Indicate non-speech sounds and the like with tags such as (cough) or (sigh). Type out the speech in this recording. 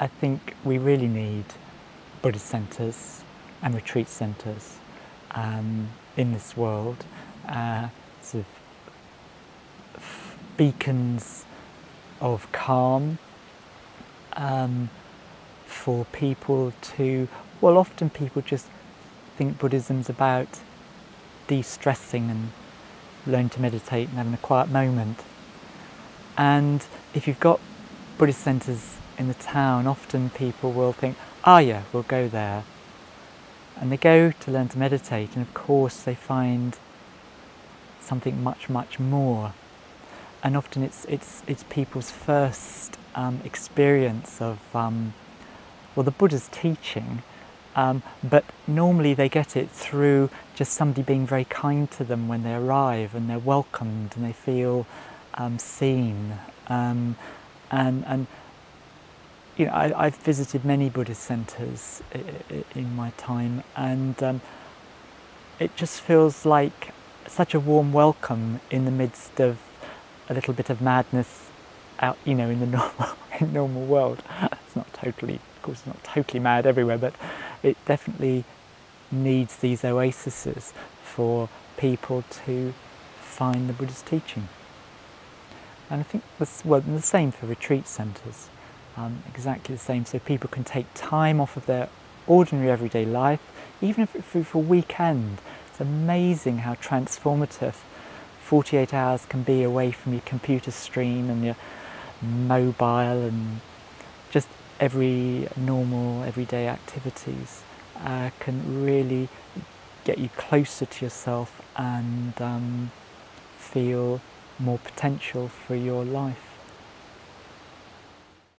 I think we really need Buddhist centres and retreat centres um, in this world, uh, sort of beacons of calm um, for people to, well, often people just think Buddhism's about de-stressing and learn to meditate and having a quiet moment. And if you've got Buddhist centres in the town, often people will think, ah yeah, we'll go there. And they go to learn to meditate and of course they find something much, much more. And often it's, it's, it's people's first um, experience of, um, well, the Buddha's teaching, um, but normally they get it through just somebody being very kind to them when they arrive and they're welcomed and they feel um, seen. Um, and, and you know, I, have visited many Buddhist centres in my time, and um, it just feels like such a warm welcome in the midst of a little bit of madness out, you know, in the (laughs) normal, in normal world. It's not totally, of course, it's not totally mad everywhere, but it definitely needs these oases for people to find the Buddha's teaching. And I think this, well, the same for retreat centres um, exactly the same. So people can take time off of their ordinary everyday life, even if it's for a weekend. It's amazing how transformative 48 hours can be away from your computer screen and your mobile and just every normal everyday activities uh, can really get you closer to yourself and um, feel more potential for your life.